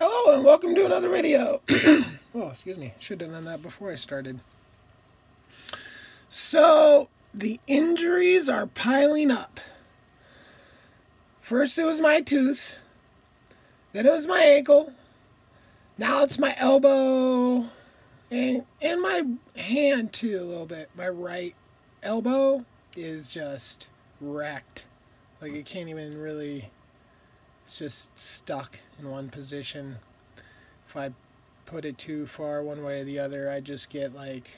Hello and welcome to another video. oh, excuse me. Should have done that before I started. So, the injuries are piling up. First it was my tooth. Then it was my ankle. Now it's my elbow. And, and my hand too a little bit. My right elbow is just wrecked. Like it can't even really it's just stuck in one position. If I put it too far one way or the other, I just get like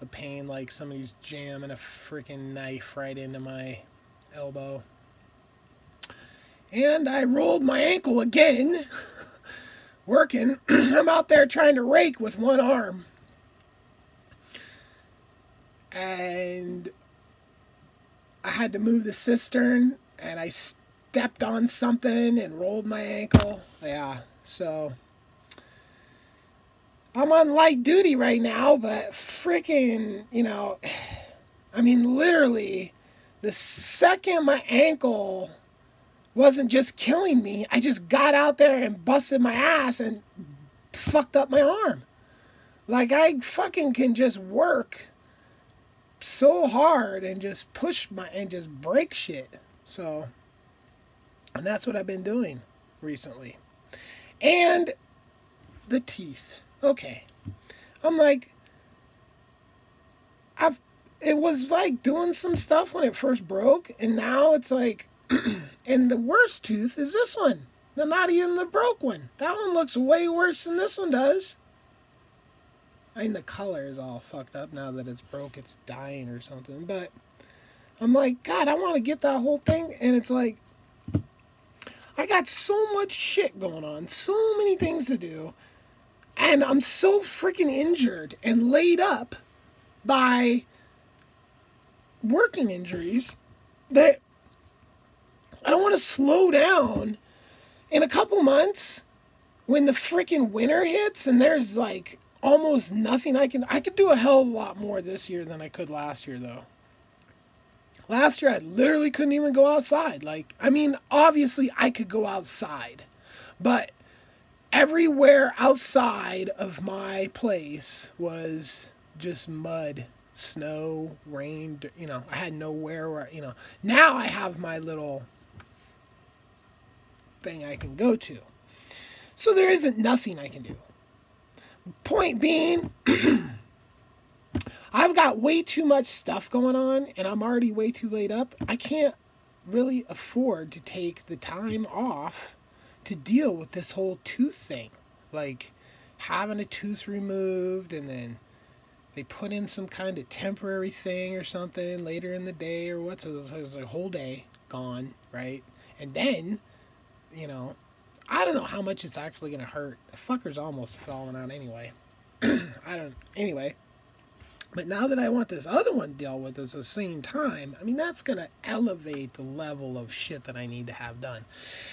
a pain like somebody's jamming a freaking knife right into my elbow. And I rolled my ankle again, working. I'm out there trying to rake with one arm. And I had to move the cistern, and I stepped on something and rolled my ankle. Yeah, so I'm on light duty right now, but freaking, you know, I mean, literally, the second my ankle wasn't just killing me, I just got out there and busted my ass and fucked up my arm. Like, I fucking can just work so hard and just push my and just break shit. So, and that's what I've been doing recently. And the teeth. Okay. I'm like, I've, it was like doing some stuff when it first broke, and now it's like, and the worst tooth is this one. The not even the broke one. That one looks way worse than this one does. I mean, the color is all fucked up now that it's broke. It's dying or something. But I'm like, God, I want to get that whole thing. And it's like, I got so much shit going on, so many things to do, and I'm so freaking injured and laid up by working injuries that I don't want to slow down in a couple months when the freaking winter hits and there's like almost nothing I can I could do a hell of a lot more this year than I could last year though. Last year, I literally couldn't even go outside. Like, I mean, obviously, I could go outside, but everywhere outside of my place was just mud, snow, rain. You know, I had nowhere where, you know, now I have my little thing I can go to. So there isn't nothing I can do. Point being, got way too much stuff going on and I'm already way too laid up. I can't really afford to take the time off to deal with this whole tooth thing. Like having a tooth removed and then they put in some kind of temporary thing or something later in the day or what's so it's a whole day gone, right? And then, you know, I don't know how much it's actually gonna hurt. The fucker's almost falling out anyway. I don't anyway. But now that I want this other one dealt with at the same time, I mean, that's going to elevate the level of shit that I need to have done.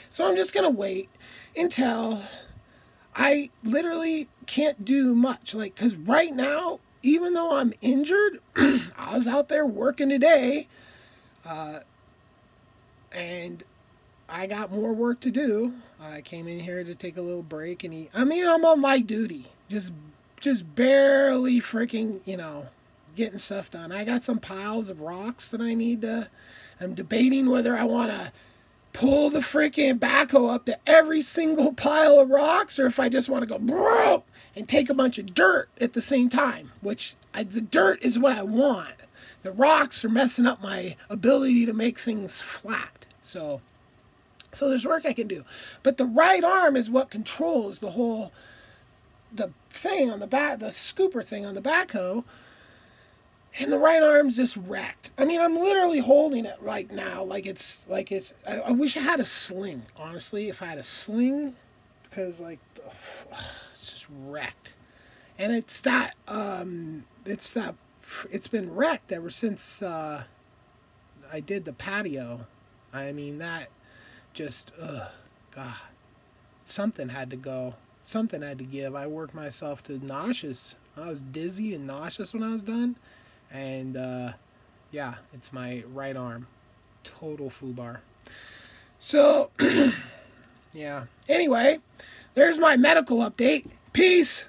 So I'm just going to wait until I literally can't do much. Like, because right now, even though I'm injured, I was out there working today, uh, and I got more work to do. I came in here to take a little break and eat. I mean, I'm on light duty, just just barely freaking, you know, getting stuff done. I got some piles of rocks that I need to. I'm debating whether I want to pull the freaking backhoe up to every single pile of rocks or if I just want to go bro and take a bunch of dirt at the same time, which I, the dirt is what I want. The rocks are messing up my ability to make things flat. So, so there's work I can do. But the right arm is what controls the whole the thing on the back, the scooper thing on the backhoe, and the right arm's just wrecked. I mean, I'm literally holding it right now, like it's like it's. I, I wish I had a sling. Honestly, if I had a sling, because like it's just wrecked, and it's that um, it's that it's been wrecked ever since uh, I did the patio. I mean that just ugh, God, something had to go something I had to give. I worked myself to nauseous. I was dizzy and nauseous when I was done. And uh, yeah, it's my right arm. Total FUBAR. So, yeah. Anyway, there's my medical update. Peace.